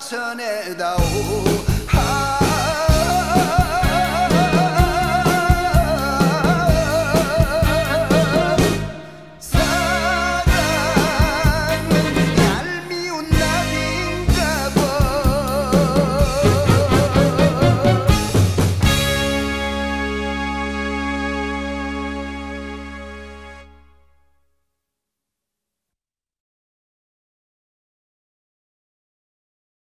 turn it down.